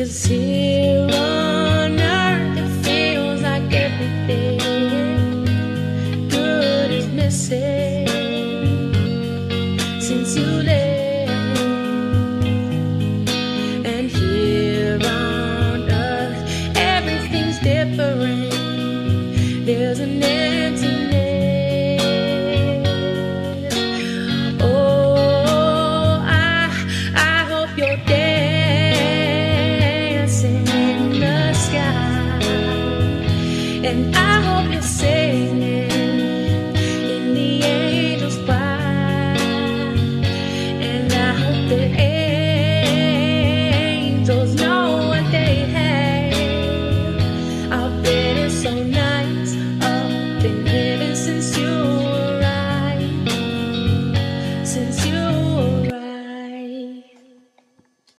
Cause here on earth it feels like everything good is missing since you left. and I hope you're singing.